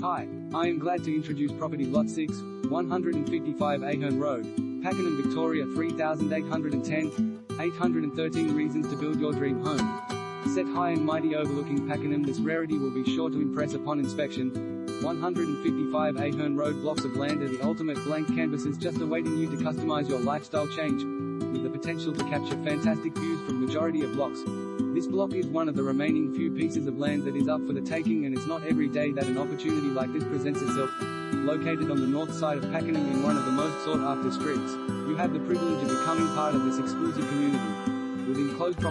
Hi, I am glad to introduce property lot 6, 155 Ahern Road, Pakenham, Victoria 3810, 813 reasons to build your dream home. Set high and mighty overlooking Pakenham, this rarity will be sure to impress upon inspection. 155 Ahern Road blocks of land are the ultimate blank canvases just awaiting you to customize your lifestyle change, with the potential to capture fantastic views from majority of blocks. This block is one of the remaining few pieces of land that is up for the taking and it's not every day that an opportunity like this presents itself. Located on the north side of Pakenham in one of the most sought after streets, you have the privilege of becoming part of this exclusive community. With enclosed